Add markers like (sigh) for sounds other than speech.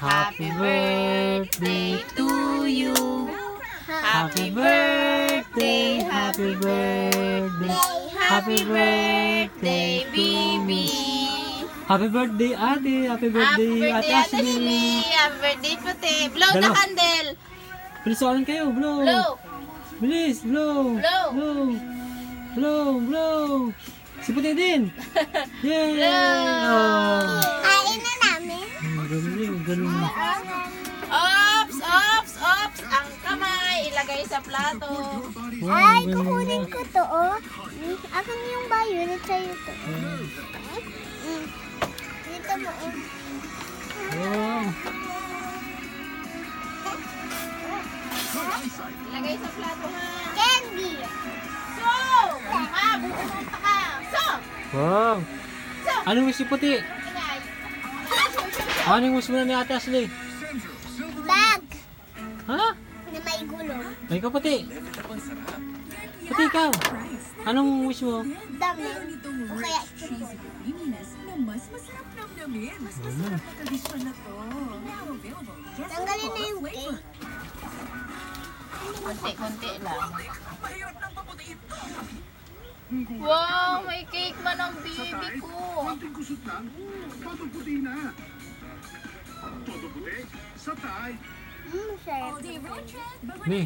Happy birthday to you. Happy birthday, happy birthday, happy birthday, baby. Happy birthday, ate. Happy birthday, Happy ate Ashley. Happy birthday, puti. Blow the candle. Bilisan kayo, blow. Blow. Bilis, blow. Blow. Blow. Blow, blow. Si Puti din. (laughs) Yay! Blow. Yun, ganun. Ops, ops, ops. Ang kamay, ilagay sa plato. Wow, Ay, kukunin na. ko to, oh. Mm, Akin yung violet sa'yo to. Mm. Dito mo, oh. Wow. Ilagay sa plato, ha? Candy. So! Ma, bumunta ka. So! Wow. So! Anong si Puti? Ingay. Anong wish mo na ni ate Ashley? Bag Ha? na may gulong. Ay, ikaw Puti. Puti, ikaw. Anong wish mo? Dami. O kaya, tanggalin na yung cake. Konti-konti lang. Wow, may cake man ang baby ko. Konting kusot lang, todo puti na. Todo puti, sa tay. Mm, sarap. Ni.